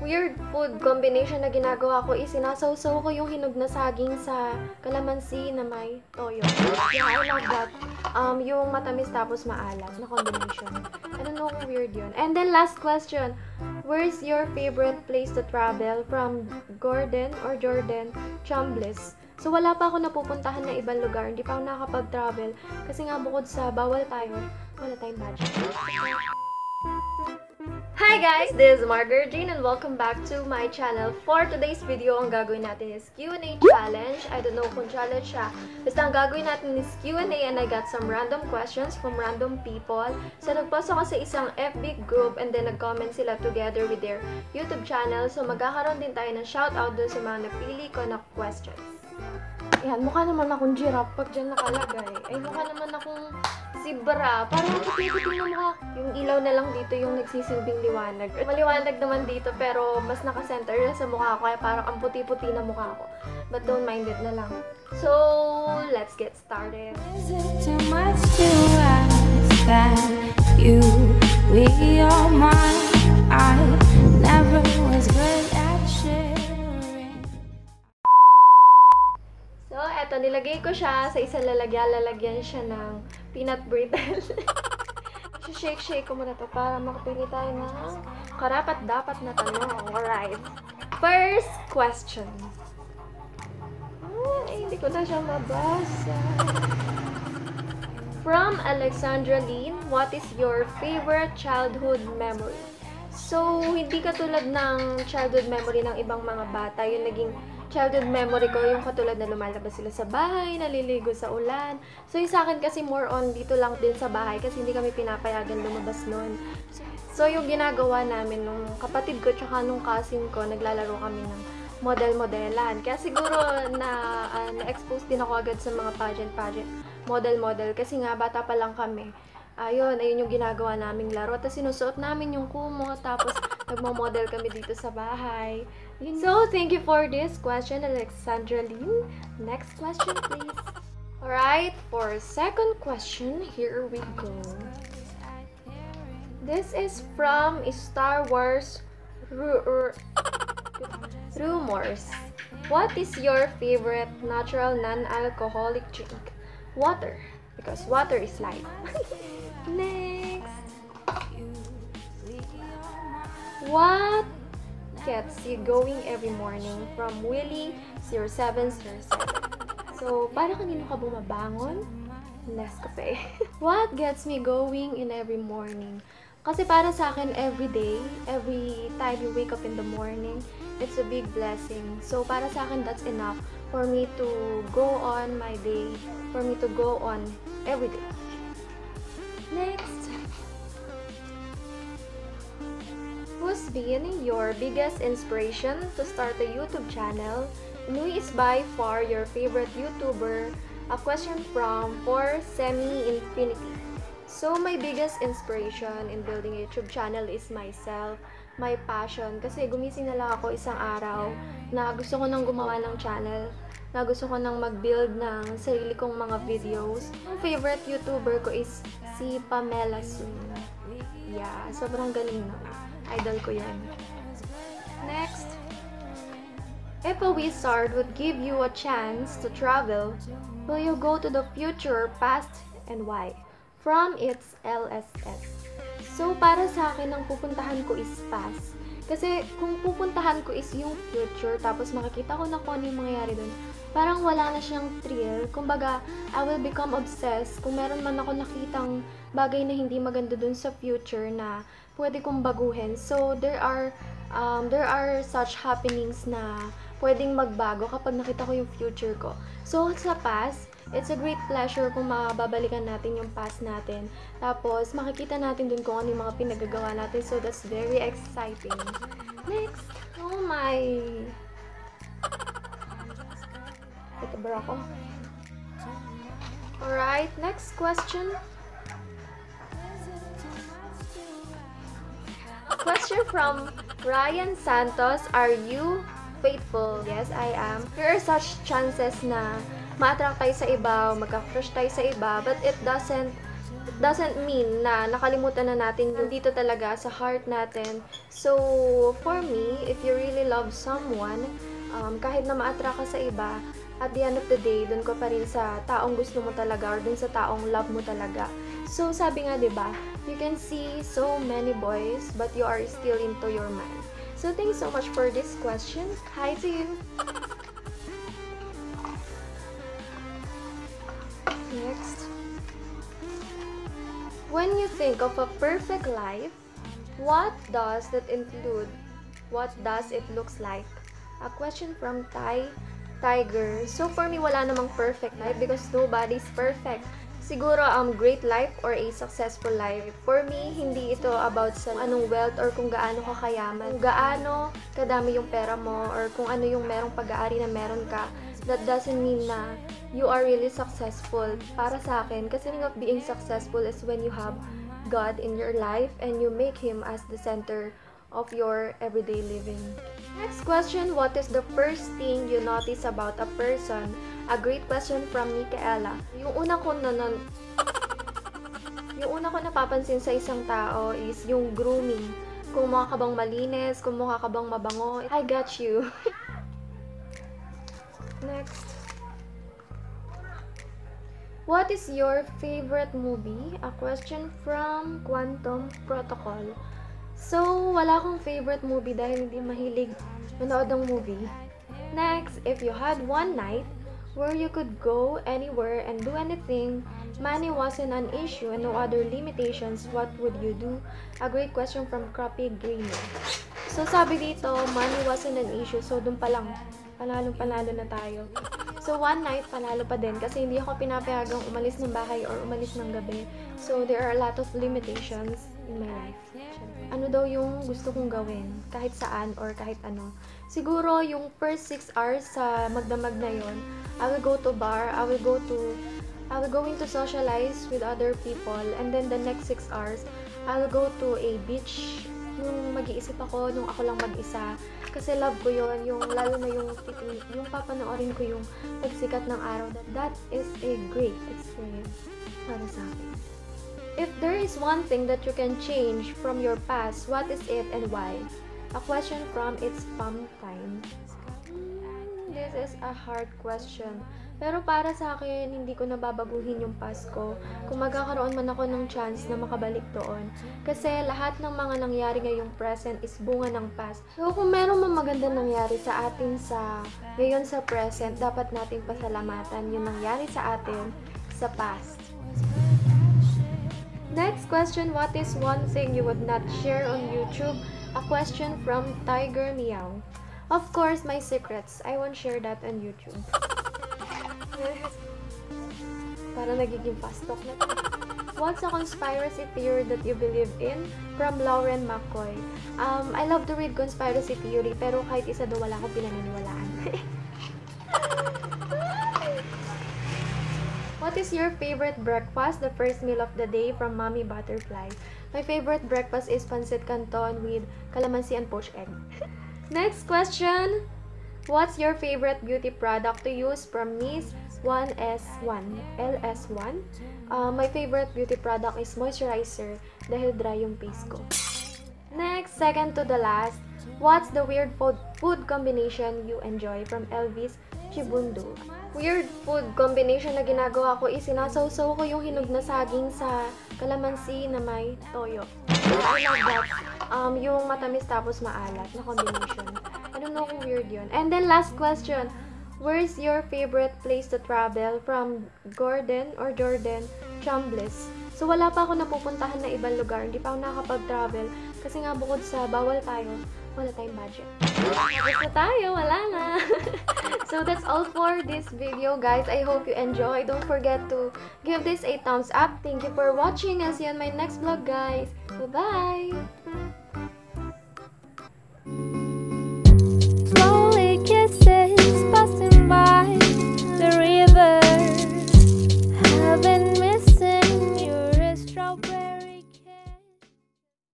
weird food combination na ginagawa ko is sinasawsaw ko yung hinog na saging sa kalamansi na may toyo. Yeah, I love that. Um, yung matamis tapos maalat na combination. I don't know kung weird yun. And then last question. Where's your favorite place to travel from Gordon or Jordan Chambliss? So, wala pa ako napupuntahan na ibang lugar. Hindi pa ako nakakapag-travel. Kasi nga, bukod sa bawal tayo, wala tayong budget. Hi guys! This is Margaret Jean and welcome back to my channel. For today's video, ang gagawin natin is Q&A challenge. I don't know kung challenge siya. Basta ang gagawin natin is Q&A and I got some random questions from random people. So, nagpost ako sa isang FB group and then nag-comment sila together with their YouTube channel. So, magkakaroon din tayo ng shoutout dun sa mga napili ko na questions. Yan, mukha naman akong giraffe pag dyan nakalagay. Ay, mukha naman akong zebra. Parang puti-puti na mukha. Yung ilaw na lang dito yung nagsisilbing liwanag. Maliwanag naman dito pero mas nakasenter na sa mukha ko kaya parang ang puti-puti na mukha ko. But don't mind it na lang. So, let's get started. Is it too much to that you we are mine? I never was good at sharing. So, eto, nilagay ko siya sa isang lalagyan. Lalagyan siya ng peanut brittle. shake-shake ko muna to para makapili tayo ng karapat dapat na tanong. Alright. First question. Ay, hindi ko na siya mabasa. From Alexandra Lin, what is your favorite childhood memory? So, hindi katulad ng childhood memory ng ibang mga bata. Yung naging childhood memory ko, yung katulad na lumalabas sila sa bahay, naliligo sa ulan. So, yung sa akin kasi more on dito lang din sa bahay kasi hindi kami pinapayagan lumabas noon. So, yung ginagawa namin nung kapatid ko tsaka nung cousin ko, naglalaro kami ng model-modelan. Kaya siguro na ah, na-expose din ako agad sa mga pageant-pageant, model-model. Kasi nga, bata pa lang kami. Ayun, ayun yung ginagawa naming laro. Tapos sinusuot namin yung kumo. Tapos nagmo-model kami dito sa bahay. Yun. So, thank you for this question, Alexandra Lynn. Next question, please. Alright, for second question, here we go. This is from Star Wars Ru- Rumors. What is your favorite natural non-alcoholic drink? Water. Because water is life. Next. What gets you going every morning from Willie 0707? So, para kanino ka bumabangon? Nescafe. What gets me going in every morning? Kasi para sa akin, every day, every time you wake up in the morning, it's a big blessing. So, para sa akin, that's enough for me to go on my day, for me to go on every day. Next. Been your biggest inspiration to start a YouTube channel? Who is by far your favorite YouTuber? A question from for Semi Infinity. So, my biggest inspiration in building a YouTube channel is myself, my passion. Kasi gumising na lang ako isang araw na gusto ko nang gumawa ng channel, na gusto ko nang mag-build ng sarili kong mga videos. Ang favorite YouTuber ko is si Pamela Sun. Yeah, sobrang galing na. Idol ko yan. Next. If a wizard would give you a chance to travel, will you go to the future, past, and why? From its LSS. So, para sa akin, ang pupuntahan ko is past. Kasi, kung pupuntahan ko is yung future, tapos makikita ko na kung ano yung mangyayari dun, parang wala na siyang thrill. Kumbaga, I will become obsessed kung meron man ako nakitang bagay na hindi maganda dun sa future na pwede kong baguhin. So, there are, um, there are such happenings na pwedeng magbago kapag nakita ko yung future ko. So, sa past, it's a great pleasure kung mababalikan natin yung past natin. Tapos, makikita natin dun kung ano yung mga pinagagawa natin. So, that's very exciting. Next. Oh my. Ba ako? Alright, next question. Question from Ryan Santos. Are you faithful? Yes, I am. There are such chances na ma-attract tayo sa iba, magka-crush tayo sa iba, but it doesn't it doesn't mean na nakalimutan na natin yung dito talaga sa heart natin. So, for me, if you really love someone, um, kahit na ma-attract ka sa iba, at the end of the day, dun ko pa rin sa taong gusto mo talaga or dun sa taong love mo talaga. So, sabi nga, ba you can see so many boys, but you are still into your mind. So, thanks so much for this question. Hi to you! Next. When you think of a perfect life, what does that include? What does it looks like? A question from Thai Tiger. So for me, wala namang perfect life because nobody's perfect. Siguro um great life or a successful life. For me, hindi ito about sa anong wealth or kung gaano ka kayaman. Kung gaano kadami yung pera mo or kung ano yung merong pag-aari na meron ka. That doesn't mean na you are really successful. Para sa akin, kasi of being successful is when you have God in your life and you make Him as the center of your everyday living. Next question, what is the first thing you notice about a person? A great question from Micaela. Yung una ko na, na yung una ko napapansin sa isang tao is yung grooming. Kung mukha ka bang malinis, kung mukha ka bang mabango, I got you. Next. What is your favorite movie? A question from Quantum Protocol. So, wala akong favorite movie dahil hindi mahilig manood ng movie. Next, if you had one night where you could go anywhere and do anything, money wasn't an issue and no other limitations, what would you do? A great question from Crappy Greener. So, sabi dito, money wasn't an issue. So, dun pa lang, panalong panalo na tayo. So, one night, panalo pa din kasi hindi ako pinapayagang umalis ng bahay or umalis ng gabi. So, there are a lot of limitations in my life. Ano daw yung gusto kong gawin, kahit saan or kahit ano. Siguro, yung first 6 hours sa magdamag na yon, I will go to bar, I will go to, I will going to socialize with other people, and then the next 6 hours, I will go to a beach yung mag-iisip ako nung ako lang mag-isa. Kasi love ko yon yung lalo na yung yung papanoorin ko yung pagsikat ng araw. That, that is a great experience para sa akin. If there is one thing that you can change from your past, what is it and why? A question from It's Pump Time. This is a hard question. Pero para sa akin, hindi ko nababaguhin yung past ko kung magkakaroon man ako ng chance na makabalik doon. Kasi lahat ng mga nangyari ngayong present is bunga ng past. So kung meron mang maganda nangyari sa atin sa ngayon sa present, dapat nating pasalamatan yung nangyari sa atin sa past. Next question, what is one thing you would not share on YouTube? A question from Tiger Meow. Of course, my secrets. I won't share that on YouTube. Para nagiging fast talk na What's a conspiracy theory that you believe in? From Lauren McCoy. Um, I love to read conspiracy theory, pero kahit isa daw wala akong pinaniniwalaan. What is your favorite breakfast? The first meal of the day from Mommy Butterfly. My favorite breakfast is pancit canton with calamansi and poached egg. Next question. What's your favorite beauty product to use from Miss 1S1? LS1? Uh, my favorite beauty product is moisturizer dahil dry yung face ko. Next, second to the last. What's the weird food, food combination you enjoy from Elvis Chibundo? Weird food combination na ginagawa ko is sinasawsaw ko yung hinog na saging sa kalamansi na may toyo. I love that. Um, yung matamis tapos maalat na combination. I don't know kung weird yun. And then last question. Where's your favorite place to travel from Gordon or Jordan Chambliss? So, wala pa ako napupuntahan na ibang lugar. Hindi pa ako nakakapag-travel. Kasi nga bukod sa bawal tayo, wala tayong budget. Tapos na tayo, wala na. so, that's all for this video, guys. I hope you enjoy. Don't forget to give this a thumbs up. Thank you for watching. I'll see you on my next vlog, guys. Bye-bye!